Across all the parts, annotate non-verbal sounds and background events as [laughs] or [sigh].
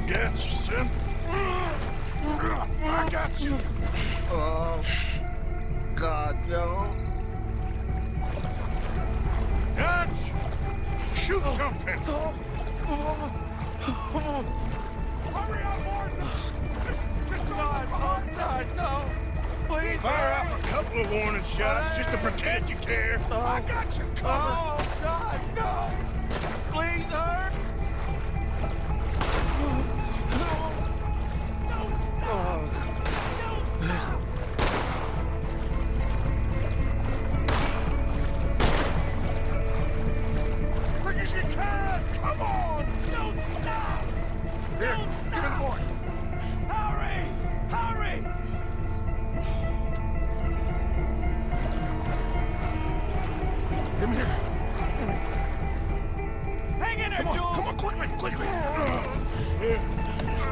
I got you, son. I got you. Oh, God, no. Dutch! Shoot something! Hurry up, Martin! Oh, God, no. Please. Fire off a couple of warning shots just to pretend you care. I got you covered. Oh, God, no. Please, hurt.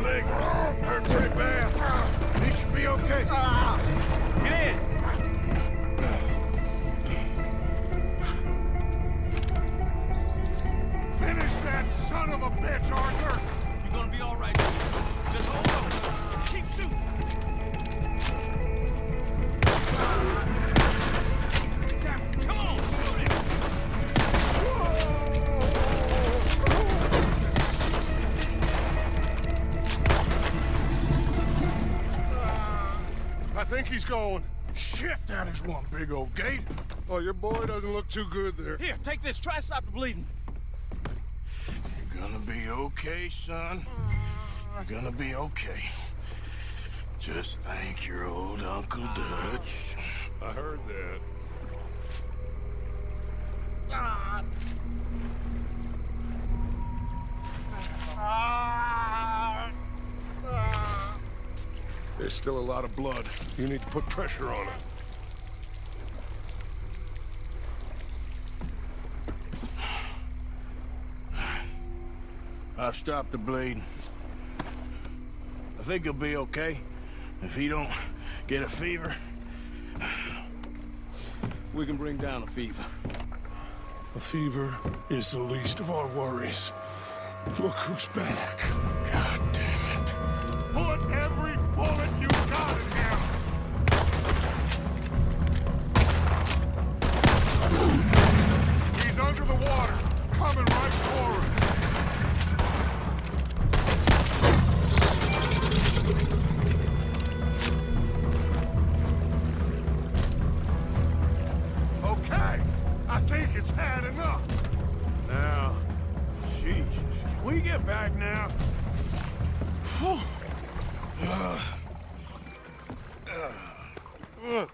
Leg hurt pretty bad. He should be okay. Get in! Finish that son of a bitch, Arthur! You're gonna be all right. Just hold on. Keep shooting. Think he's going. Shit, that is one big old gate. Oh, your boy doesn't look too good there. Here, take this. Try to stop the bleeding. You're gonna be okay, son. You're gonna be okay. Just thank your old Uncle Dutch. There's still a lot of blood. You need to put pressure on it. I've stopped the bleeding. I think he'll be okay. If he don't get a fever, we can bring down a fever. A fever is the least of our worries. Look who's back. It's had enough. Now, Jesus, can we get back now? [sighs] You're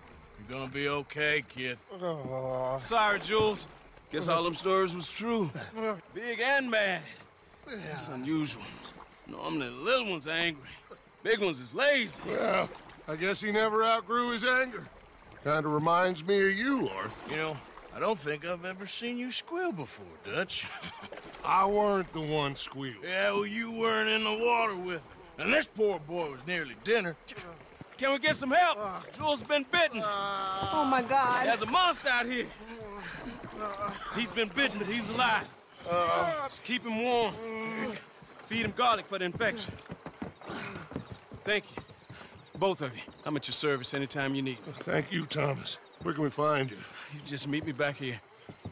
gonna be okay, kid. Oh. Sorry, Jules. Guess all them stories was true. Big and bad. That's unusual. Normally the little ones angry. Big ones is lazy. Well, I guess he never outgrew his anger. Kinda reminds me of you, Arthur. You know, I don't think I've ever seen you squeal before, Dutch. [laughs] I weren't the one squealing. yeah, well, you weren't in the water with him. And this poor boy was nearly dinner. Can we get some help? Jules been bitten. Oh my God. There's a monster out here. He's been bitten, but he's alive. Just keep him warm. Feed him garlic for the infection. Thank you. Both of you. I'm at your service anytime you need me. Thank you, Thomas. Where can we find you? You just meet me back here.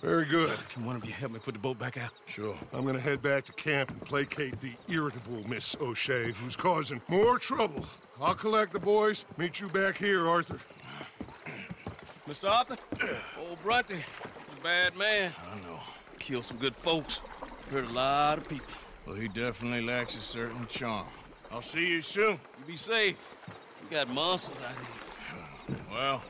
Very good. Uh, can one of you help me put the boat back out? Sure. I'm gonna head back to camp and placate the irritable Miss O'Shea, who's causing more trouble. I'll collect the boys. Meet you back here, Arthur. Mr. Arthur? [clears throat] Old a bad man. I know. Killed some good folks. Hurt a lot of people. Well, he definitely lacks a certain charm. I'll see you soon. You be safe. We got monsters out here. Well,